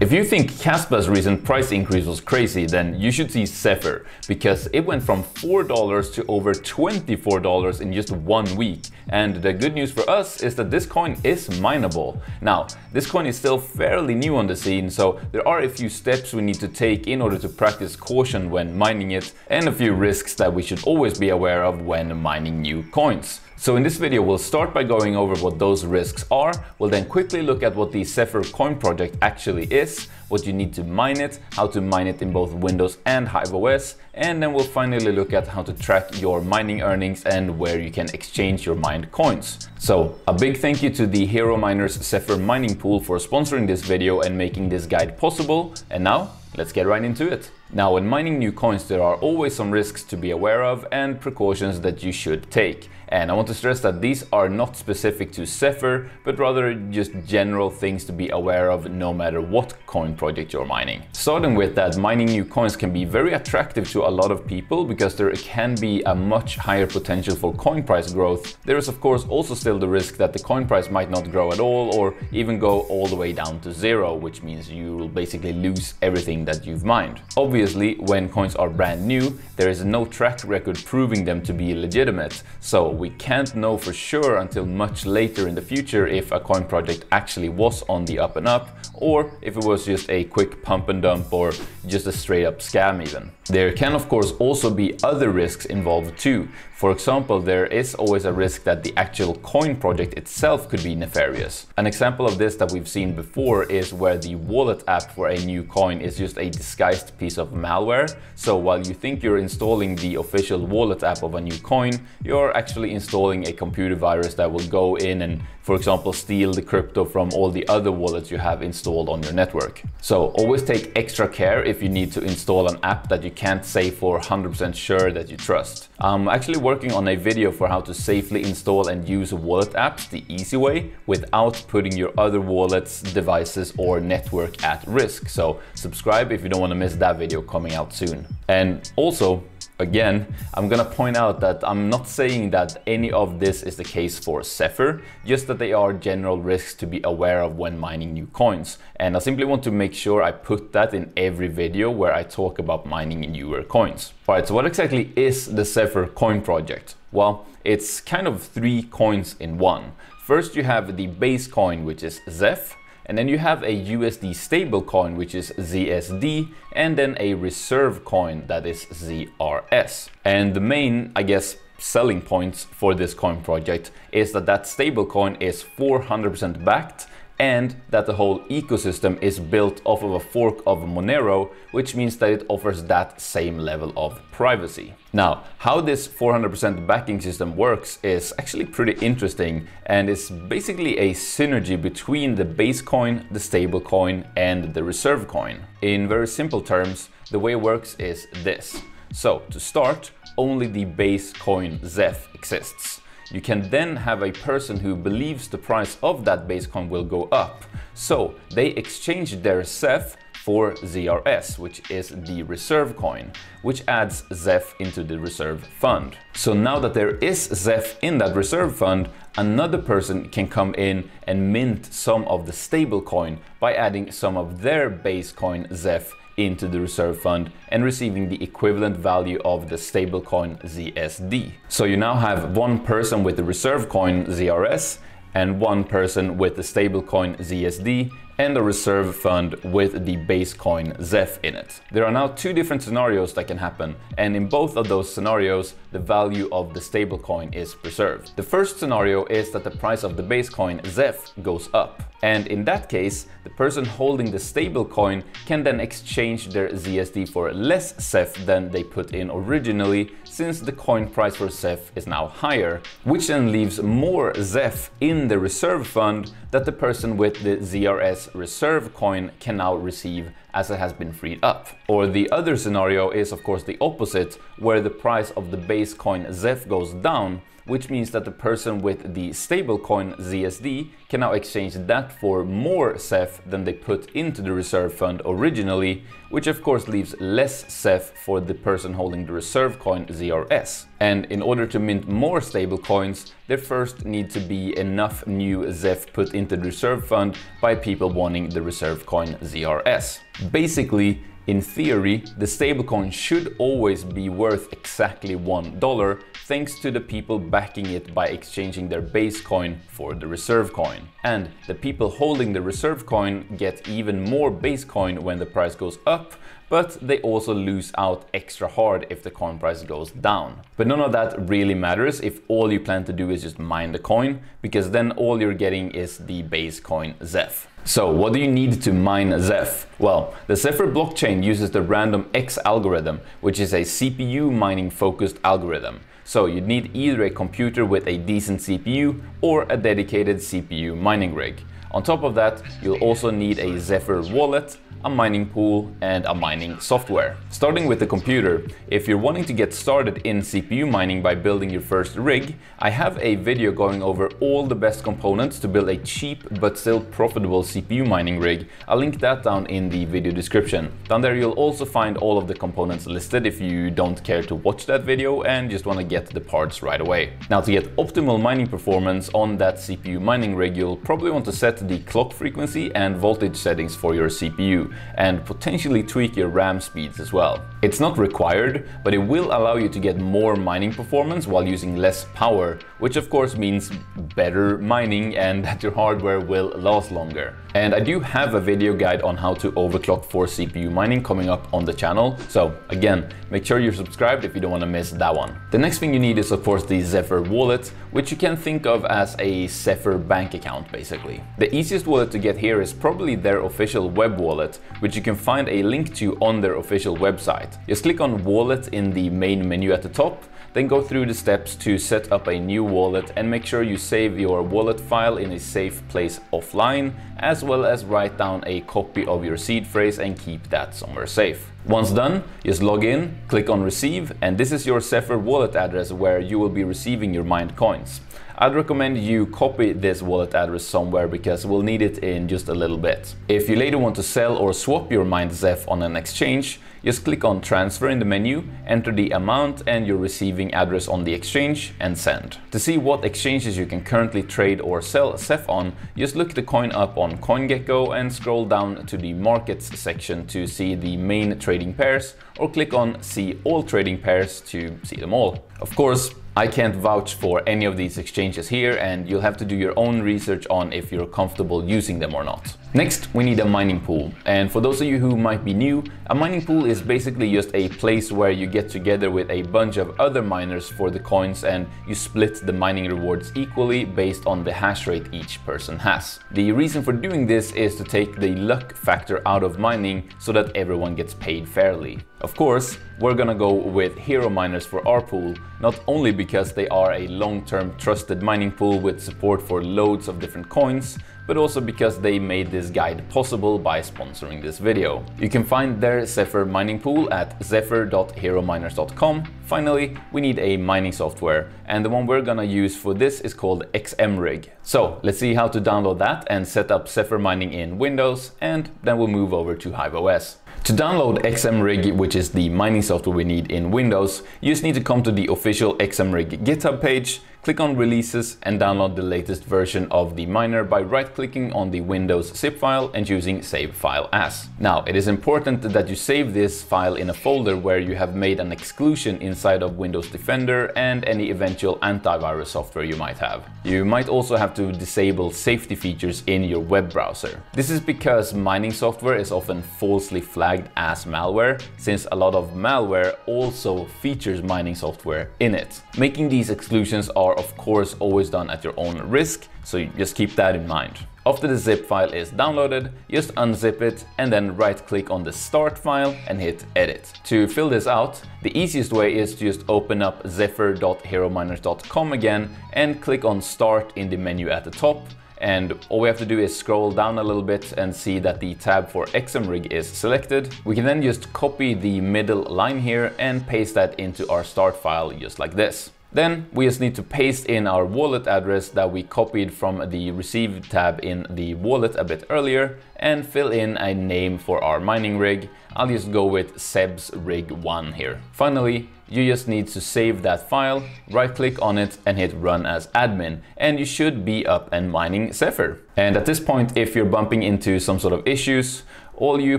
If you think Kaspa's recent price increase was crazy, then you should see Zephyr, because it went from $4 to over $24 in just one week. And the good news for us is that this coin is mineable. Now, this coin is still fairly new on the scene, so there are a few steps we need to take in order to practice caution when mining it, and a few risks that we should always be aware of when mining new coins. So in this video, we'll start by going over what those risks are. We'll then quickly look at what the Zephyr coin project actually is, what you need to mine it, how to mine it in both Windows and HiveOS, and then we'll finally look at how to track your mining earnings and where you can exchange your mined coins. So a big thank you to the HeroMiners Zephyr mining pool for sponsoring this video and making this guide possible. And now let's get right into it. Now when mining new coins there are always some risks to be aware of and precautions that you should take. And I want to stress that these are not specific to Zephyr, but rather just general things to be aware of no matter what coin project you're mining. Starting with that, mining new coins can be very attractive to a lot of people because there can be a much higher potential for coin price growth. There is of course also still the risk that the coin price might not grow at all or even go all the way down to zero, which means you will basically lose everything that you've mined. Obviously, when coins are brand new, there is no track record proving them to be legitimate. So we can't know for sure until much later in the future if a coin project actually was on the up and up or if it was just a quick pump and dump or just a straight up scam even. There can of course also be other risks involved too. For example, there is always a risk that the actual coin project itself could be nefarious. An example of this that we've seen before is where the wallet app for a new coin is just a disguised piece of malware. So while you think you're installing the official wallet app of a new coin, you're actually installing a computer virus that will go in and for example, steal the crypto from all the other wallets you have installed on your network. So always take extra care if you need to install an app that you can't say for 100% sure that you trust. I'm actually working on a video for how to safely install and use wallet apps the easy way without putting your other wallets, devices or network at risk. So subscribe if you don't want to miss that video coming out soon. And also, Again, I'm gonna point out that I'm not saying that any of this is the case for Zephyr, just that they are general risks to be aware of when mining new coins. And I simply want to make sure I put that in every video where I talk about mining newer coins. Alright, so what exactly is the Zephyr coin project? Well, it's kind of three coins in one. First you have the base coin, which is Zeph, and then you have a USD stablecoin, which is ZSD, and then a reserve coin that is ZRS. And the main, I guess, selling points for this coin project is that that stablecoin is 400% backed and that the whole ecosystem is built off of a fork of Monero, which means that it offers that same level of privacy. Now, how this 400% backing system works is actually pretty interesting and is basically a synergy between the base coin, the stable coin and the reserve coin. In very simple terms, the way it works is this. So to start, only the base coin Zeph exists. You can then have a person who believes the price of that base coin will go up. So they exchange their Zeph for ZRS, which is the reserve coin, which adds Zeph into the reserve fund. So now that there is Zeph in that reserve fund, another person can come in and mint some of the stable coin by adding some of their base coin Zeph into the reserve fund and receiving the equivalent value of the stablecoin ZSD. So you now have one person with the reserve coin ZRS and one person with the stablecoin ZSD and a reserve fund with the base coin Zeph in it. There are now two different scenarios that can happen, and in both of those scenarios, the value of the stablecoin is preserved. The first scenario is that the price of the base coin Zeph goes up. And in that case, the person holding the stablecoin can then exchange their ZSD for less Zeph than they put in originally, since the coin price for Zeph is now higher, which then leaves more Zeph in the reserve fund that the person with the ZRS reserve coin can now receive as it has been freed up. Or the other scenario is of course the opposite, where the price of the base coin Zeph goes down which means that the person with the stablecoin ZSD can now exchange that for more Zeph than they put into the reserve fund originally, which of course leaves less Zeph for the person holding the reserve coin ZRS. And in order to mint more stablecoins, there first need to be enough new Zeph put into the reserve fund by people wanting the reserve coin ZRS. Basically, in theory, the stablecoin should always be worth exactly $1 thanks to the people backing it by exchanging their base coin for the reserve coin. And the people holding the reserve coin get even more base coin when the price goes up, but they also lose out extra hard if the coin price goes down. But none of that really matters if all you plan to do is just mine the coin, because then all you're getting is the base coin Zeph. So what do you need to mine Zeph? Well, the Zephyr blockchain uses the RandomX algorithm, which is a CPU mining focused algorithm. So you'd need either a computer with a decent CPU or a dedicated CPU mining rig. On top of that, you'll also need a Zephyr wallet, a mining pool and a mining software. Starting with the computer, if you're wanting to get started in CPU mining by building your first rig, I have a video going over all the best components to build a cheap but still profitable CPU mining rig. I'll link that down in the video description. Down there you'll also find all of the components listed if you don't care to watch that video and just want to get the parts right away. Now to get optimal mining performance on that CPU mining rig, you'll probably want to set the clock frequency and voltage settings for your CPU and potentially tweak your RAM speeds as well. It's not required, but it will allow you to get more mining performance while using less power, which of course means better mining and that your hardware will last longer. And I do have a video guide on how to overclock for CPU mining coming up on the channel, so again, make sure you're subscribed if you don't want to miss that one. The next thing you need is of course the Zephyr wallet, which you can think of as a Zephyr bank account basically. The easiest wallet to get here is probably their official web wallet, which you can find a link to on their official website. Just click on wallet in the main menu at the top, then go through the steps to set up a new wallet and make sure you save your wallet file in a safe place offline, as well as write down a copy of your seed phrase and keep that somewhere safe. Once done, just log in, click on receive, and this is your Zephyr wallet address where you will be receiving your mined coins. I'd recommend you copy this wallet address somewhere because we'll need it in just a little bit. If you later want to sell or swap your mined Zeph on an exchange, just click on transfer in the menu, enter the amount and your receiving address on the exchange and send. To see what exchanges you can currently trade or sell Zeph on, just look the coin up on CoinGecko and scroll down to the markets section to see the main trading pairs or click on see all trading pairs to see them all. Of course, I can't vouch for any of these exchanges here and you'll have to do your own research on if you're comfortable using them or not. Next, we need a mining pool. And for those of you who might be new, a mining pool is basically just a place where you get together with a bunch of other miners for the coins and you split the mining rewards equally based on the hash rate each person has. The reason for doing this is to take the luck factor out of mining so that everyone gets paid fairly. Of course, we're gonna go with HeroMiners for our pool, not only because they are a long-term trusted mining pool with support for loads of different coins, but also because they made this guide possible by sponsoring this video. You can find their Zephyr mining pool at zephyr.herominers.com. Finally, we need a mining software, and the one we're gonna use for this is called XMRig. So let's see how to download that and set up Zephyr mining in Windows, and then we'll move over to HiveOS. To download XMRig, which is the mining software we need in Windows, you just need to come to the official XMRig GitHub page, click on releases and download the latest version of the miner by right clicking on the Windows zip file and choosing save file as. Now it is important that you save this file in a folder where you have made an exclusion inside of Windows Defender and any eventual antivirus software you might have. You might also have to disable safety features in your web browser. This is because mining software is often falsely flagged as malware since a lot of malware also features mining software in it. Making these exclusions are of course always done at your own risk, so just keep that in mind. After the zip file is downloaded, just unzip it and then right click on the start file and hit edit. To fill this out, the easiest way is to just open up zephyr.herominers.com again and click on start in the menu at the top and all we have to do is scroll down a little bit and see that the tab for XMRig is selected. We can then just copy the middle line here and paste that into our start file just like this. Then we just need to paste in our wallet address that we copied from the receive tab in the wallet a bit earlier and fill in a name for our mining rig. I'll just go with Seb's rig 1 here. Finally, you just need to save that file, right click on it and hit run as admin and you should be up and mining Zephyr. And at this point, if you're bumping into some sort of issues, all you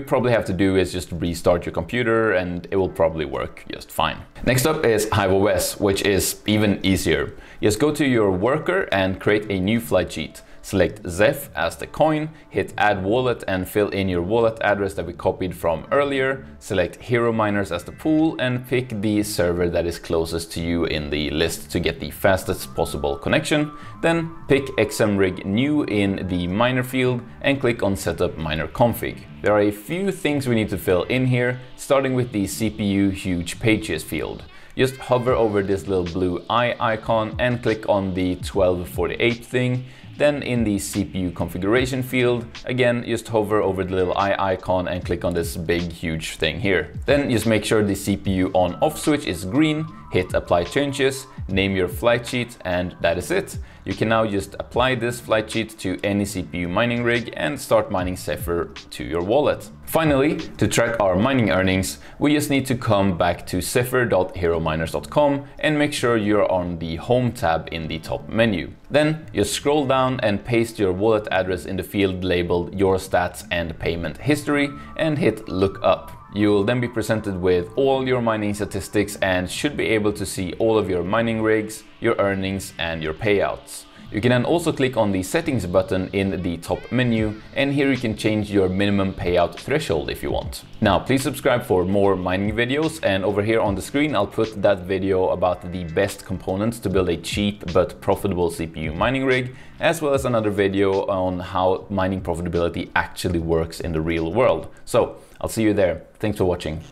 probably have to do is just restart your computer and it will probably work just fine. Next up is HiveOS, which is even easier. Just go to your worker and create a new flight sheet. Select Zeph as the coin, hit add wallet and fill in your wallet address that we copied from earlier. Select HeroMiners as the pool and pick the server that is closest to you in the list to get the fastest possible connection. Then pick XMRig new in the miner field and click on setup miner config. There are a few things we need to fill in here, starting with the CPU huge pages field. Just hover over this little blue eye icon and click on the 1248 thing then in the CPU configuration field, again, just hover over the little eye icon and click on this big, huge thing here. Then just make sure the CPU on off switch is green, hit apply changes, name your flight sheet, and that is it. You can now just apply this flight sheet to any CPU mining rig and start mining Zephyr to your wallet. Finally, to track our mining earnings, we just need to come back to zephyr.herominers.com and make sure you're on the home tab in the top menu. Then just scroll down and paste your wallet address in the field labeled your stats and payment history and hit look up. You'll then be presented with all your mining statistics and should be able to see all of your mining rigs, your earnings and your payouts. You can then also click on the settings button in the top menu and here you can change your minimum payout threshold if you want. Now please subscribe for more mining videos and over here on the screen I'll put that video about the best components to build a cheap but profitable CPU mining rig as well as another video on how mining profitability actually works in the real world. So I'll see you there. Thanks for watching.